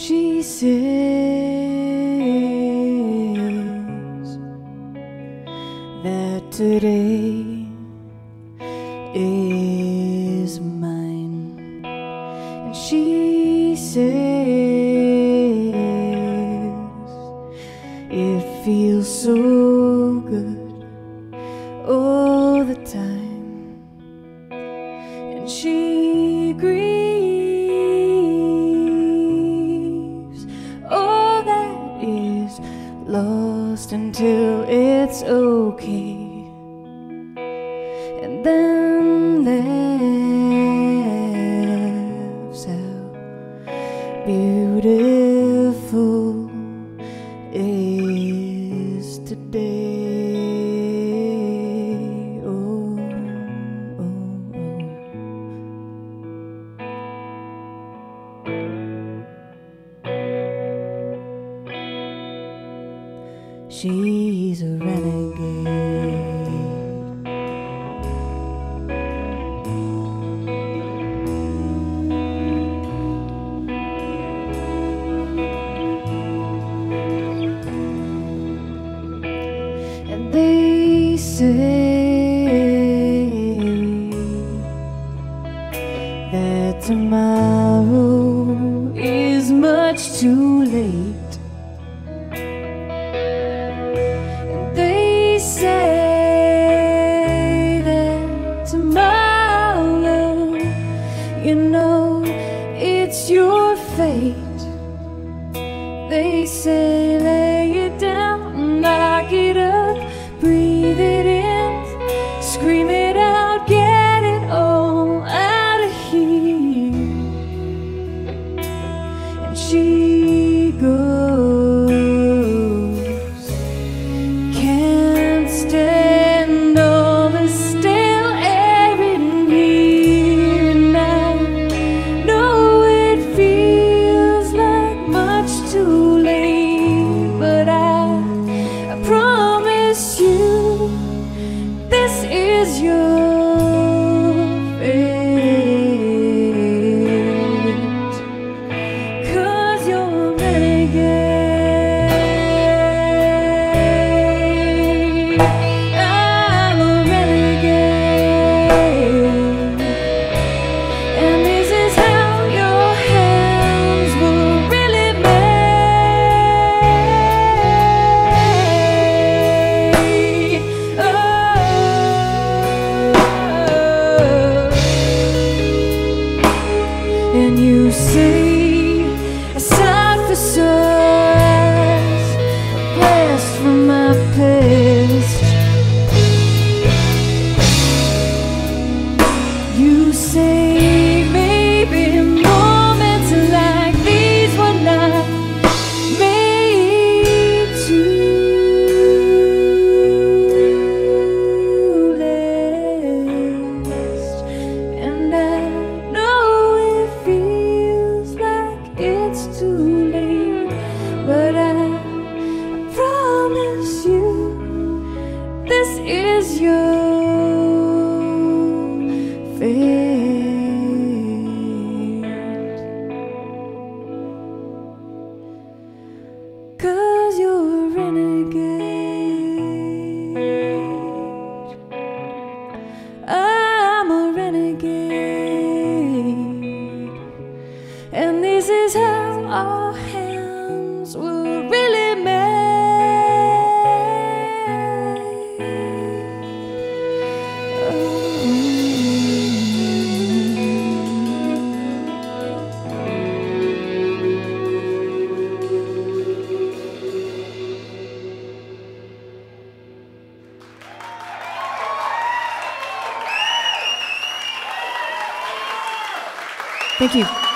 She says that today is mine, and she says it feels so good all the time, and she agrees. until it's okay, and then let. She's a renegade. And they say that tomorrow is much too it's your fate. They say. miss you. This is your. Can you see? you fade Cause you're a renegade Thank you.